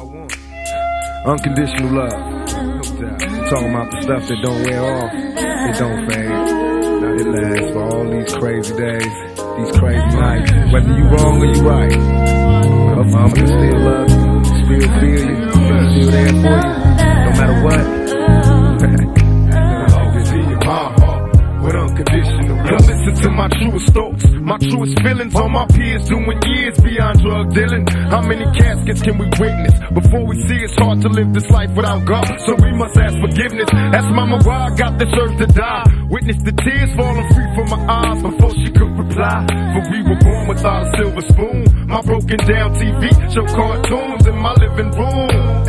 I want. Unconditional love. No doubt. I'm talking about the stuff that don't wear off. It don't fade. Now it lasts for all these crazy days, these crazy nights. Whether you wrong or you right. I'm, I'm still love you. Still feel you. Still there for you. Listen to my truest thoughts, my truest feelings. All my peers doing years beyond drug dealing. How many caskets can we witness before we see it's hard to live this life without God? So we must ask forgiveness. Ask Mama why I got this urge to die. Witness the tears falling free from my eyes before she could reply. For we were born without a silver spoon. My broken down TV show cartoons in my living room.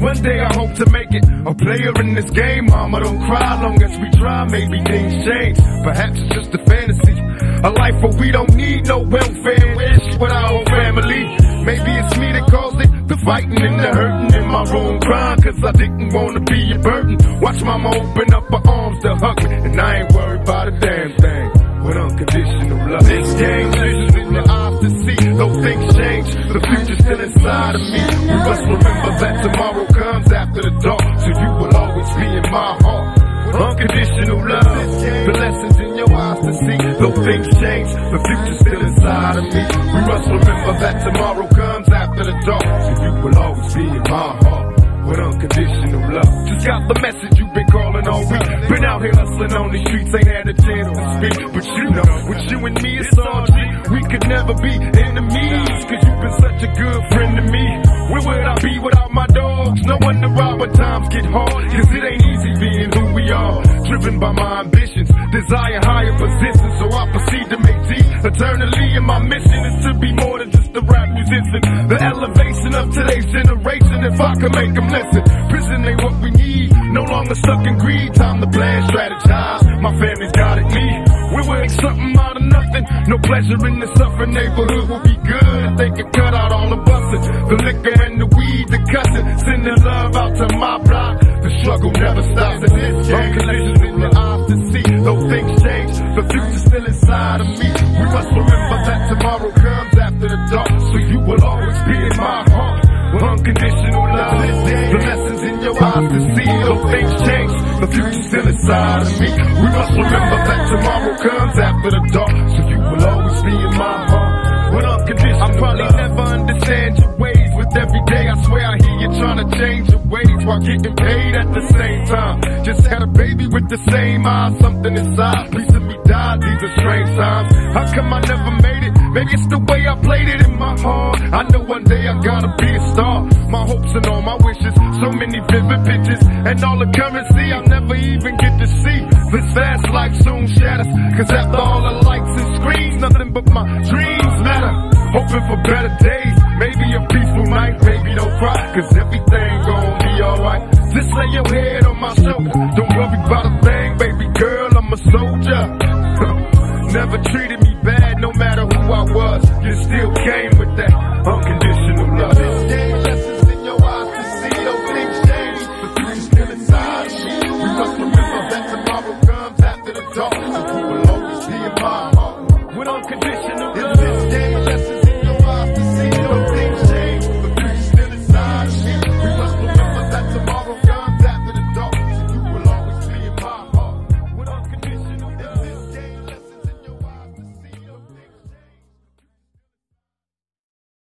One day I hope to make it a player in this game. Mama, don't cry long as we try. Maybe things change. Perhaps it's just a fantasy. A life where we don't need no welfare. Wish with our whole family. Maybe it's me that caused it. The fighting and the hurting in my room crying. Cause I didn't wanna be a burden. Watch mama open up her arms to hug me. And I ain't worried about a damn thing. With unconditional love. This game, vision in your eyes to see. Though things change, the future's still inside of me. We must remember things change, the future's still inside of me. We must remember that tomorrow comes after the dark. So you will always be in my heart. With unconditional love. Just got the message you've been calling all week. Been out here hustling on the streets, ain't had a chance to speak. But you know, with you and me, it's all G. We could never be enemies. Cause you've been such a good friend to me. Where would I be without my dogs? No wonder why when times get hard. Cause it ain't easy being who we are. Driven by my ambitions, desire higher positions. So I proceed to make G eternally. And my mission is to be more than just a rap musician. The elevation of today's generation. If I can make them listen, prison ain't what we need. No longer stuck in greed. Time to plan, strategize. My family's got it me. We will make something out of nothing. No pleasure in the suffering neighborhood will be good if they can cut out all the busting. Unconditional love. The lessons in your eyes to see. Though things change, the future's still inside of me. We must remember that tomorrow comes after the dark. So you will always be in my heart. With unconditional I probably never understand your ways. With every day, I swear I hear you trying to change your ways while getting paid at the same time. Just had a baby with the same eyes. Something inside, please let me die. These are strange times. How come I never made it? Maybe it's the way I played it in my heart. I know one day I gotta be a star. My hopes and all my wishes, so many vivid pictures, and all the currency I'll never even get to see. This fast life soon shatters, cause after all the lights and screens, nothing but my dreams matter. Hoping for better days, maybe a peaceful night, baby don't cry, cause everything gon' be alright. Just lay your head on my shoulder, don't worry about a thing, baby girl, I'm a soldier. Never treated